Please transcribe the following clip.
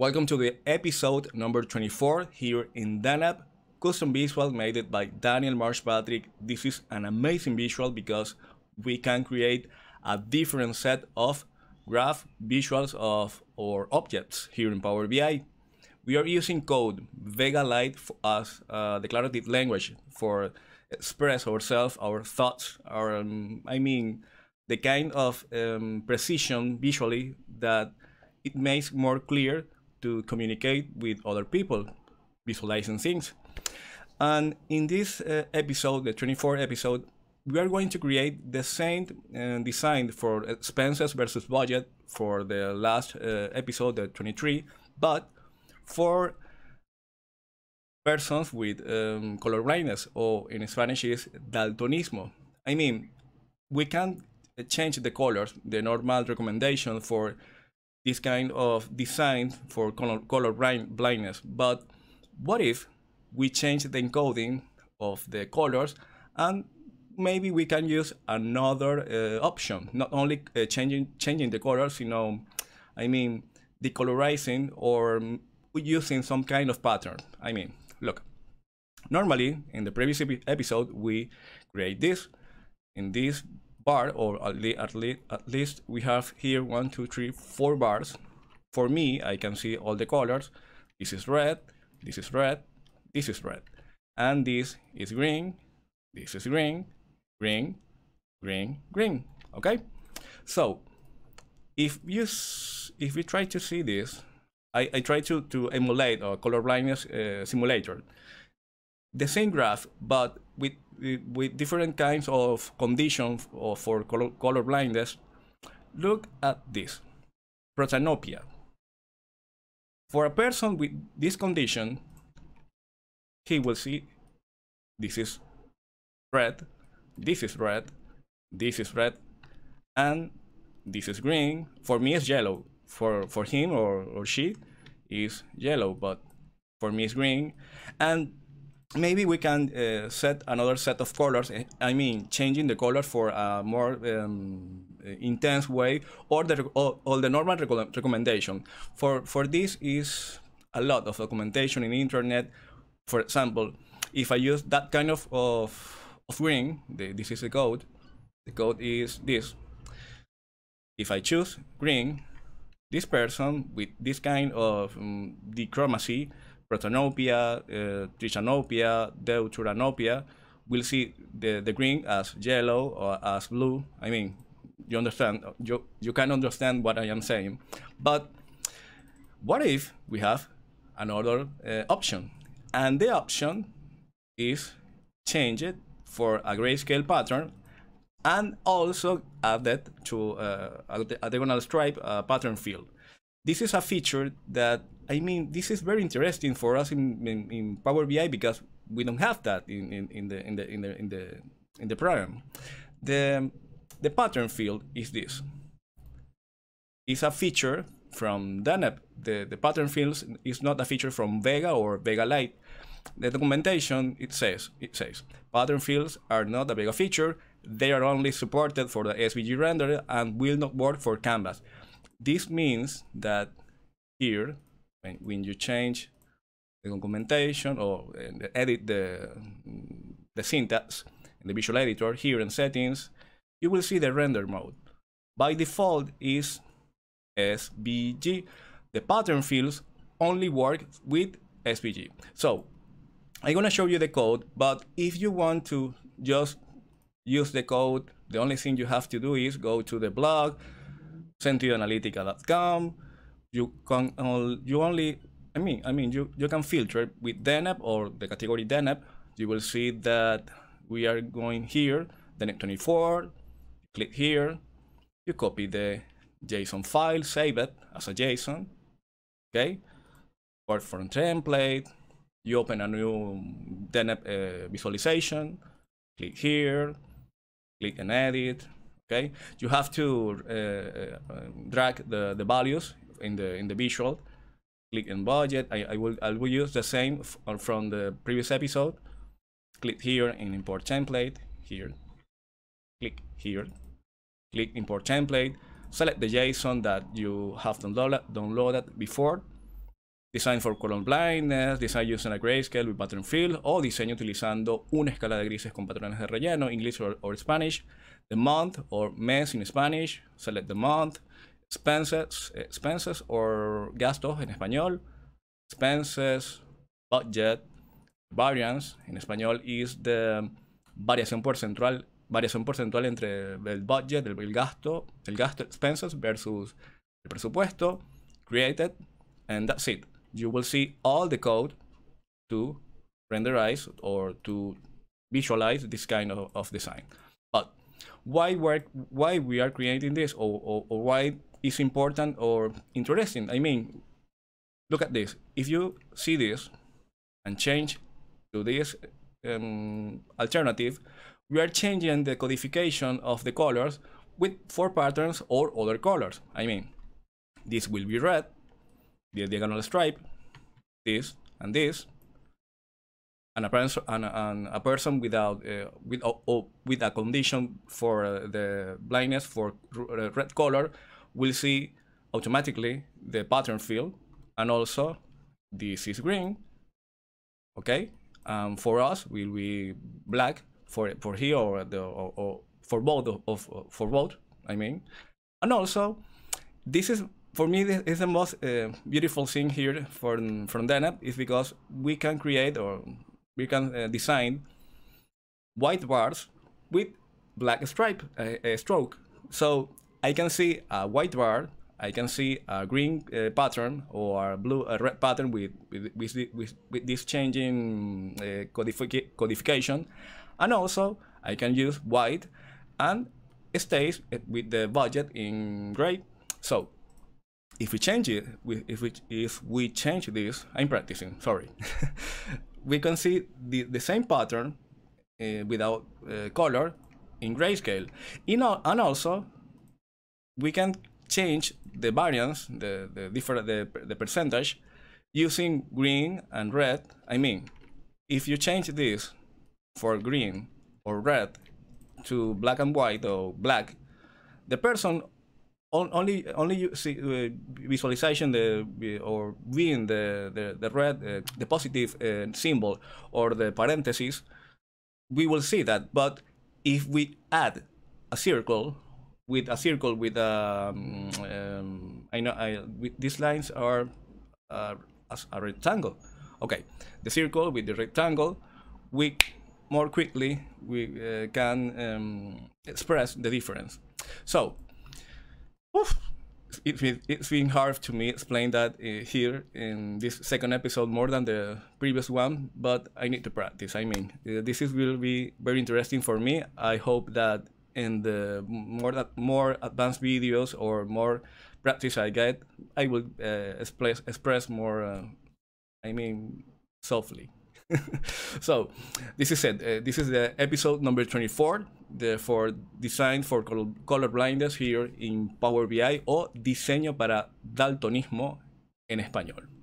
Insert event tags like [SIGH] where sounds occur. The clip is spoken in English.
Welcome to the episode number 24 here in Deneb. Custom visual made it by Daniel Marsh-Patrick. This is an amazing visual because we can create a different set of graph visuals of our objects here in Power BI. We are using code Vega Lite as a declarative language for express ourselves, our thoughts, our, um, I mean, the kind of um, precision visually that it makes more clear to communicate with other people, visualizing things. And in this uh, episode, the 24th episode, we are going to create the same uh, design for expenses versus budget for the last uh, episode, the 23, but for persons with um, color blindness, or in Spanish is daltonismo. I mean, we can change the colors, the normal recommendation for this kind of design for color, blindness. But what if we change the encoding of the colors and maybe we can use another uh, option, not only uh, changing changing the colors, you know, I mean, decolorizing or using some kind of pattern. I mean, look, normally in the previous episode, we create this in this bar, or at, le at, le at least we have here one, two, three, four bars. For me, I can see all the colors. This is red, this is red, this is red. And this is green, this is green, green, green, green, okay? So, if you if we try to see this, I, I try to, to emulate a color blindness uh, simulator. The same graph, but with with different kinds of conditions for color, color blindness, look at this, protanopia. For a person with this condition, he will see this is red, this is red, this is red, and this is green. For me, it's yellow. For, for him or, or she, is yellow, but for me, it's green. And maybe we can uh, set another set of colors eh, i mean changing the color for a more um, intense way or the or, or the normal recommendation. For for this is a lot of documentation in internet. For example if i use that kind of of, of green the, this is the code. The code is this. If i choose green this person with this kind of um, dichromacy protanopia, uh, tritanopia, deuteranopia, we'll see the, the green as yellow or as blue. I mean, you understand, you, you can understand what I am saying. But what if we have another uh, option? And the option is change it for a grayscale pattern and also add it to uh, a diagonal stripe uh, pattern fill. This is a feature that I mean, this is very interesting for us in, in, in Power BI because we don't have that in, in, in, the in the in the in the in the program. The the pattern fill is this. It's a feature from Deneb. The the pattern fill is not a feature from Vega or Vega Lite. The documentation it says it says pattern fills are not a Vega feature. They are only supported for the SVG renderer and will not work for Canvas. This means that here when, when you change the documentation or uh, edit the, the syntax in the visual editor here in settings, you will see the render mode. By default is SVG. The pattern fills only work with SVG. So I'm gonna show you the code, but if you want to just use the code, the only thing you have to do is go to the blog, sentidoanalitica.com, you can you only I mean I mean you you can filter with Deneb or the category Deneb. You will see that we are going here, Deneb 24. Click here. You copy the JSON file, save it as a JSON. Okay. Or from template. You open a new Deneb uh, visualization. Click here. Click and edit. Okay. You have to uh, uh, drag the the values in the in the visual click in budget. I, I will I will use the same uh, from the previous episode. Click here in import template here. Click here. Click import template. Select the JSON that you have downloaded, downloaded before. Design for color blindness, design using a grayscale with pattern fill, o diseño utilizando una escala de grises con patrones de relleno, English or, or Spanish. The month or mes in Spanish, select the month. Expenses, expenses eh, or gastos en español. Expenses, budget, variance en español is the variación porcentual, variación porcentual entre el budget, el, el gasto, el gasto expenses versus el presupuesto. Created, and that's it. You will see all the code to renderize or to visualize this kind of, of design. But why work why we are creating this or, or, or why is important or interesting? I mean, look at this. If you see this and change to this um, alternative, we are changing the codification of the colors with four patterns or other colors. I mean, this will be red, the diagonal stripe, this and this, and a person and, and a person without uh, with uh, with a condition for uh, the blindness for uh, red color will see automatically the pattern fill and also this is green okay? Um, for us will be black for for here or the or, or for both of, of, for both I mean. And also this is for me this is the most uh, beautiful thing here from from Deneb is because we can create or we can uh, design white bars with black stripe a stroke. So I can see a white bar I can see a green uh, pattern or a blue a red pattern with with, with, with, with this changing uh, codific codification. And also I can use white and it stays with the budget in gray. So if we change it if we if we change this I'm practicing sorry. [LAUGHS] We can see the, the same pattern uh, without uh, color in grayscale. In, and also we can change the variance, the, the different the, the percentage using green and red. I mean, if you change this for green or red to black and white or black, the person only only you see uh, visualization the or being the the, the red uh, the positive uh, symbol or the parentheses we will see that but if we add a circle with a circle with a um, um, I know I these lines are uh, a rectangle. Okay, the circle with the rectangle, we more quickly we uh, can um, express the difference. So, oof, it, has been hard to me explain that uh, here in this second episode more than the previous one, but I need to practice. I mean, uh, this is will be very interesting for me. I hope that in the more that more advanced videos or more practice I get, I will uh, express express more. Uh, I mean, softly. [LAUGHS] so this is it. Uh, this is the episode number 24 the, for design for color blindness here in Power BI o diseño para daltonismo en español.